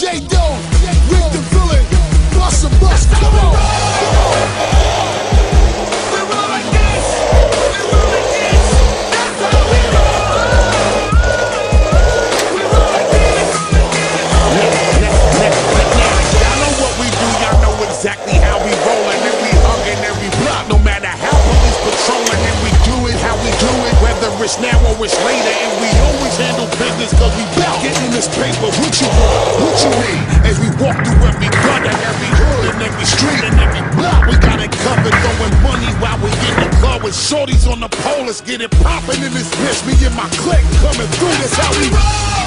Yeah, it's now it's later, and we always handle business cause we bout getting this paper. What you want? What you need? As we walk through every gutter, every hood, and every street, and every block, we got it covered, throwing money while we in the car with shorties on the pole. Let's get it poppin' in this bitch. Me and my clique coming through. That's how we roll.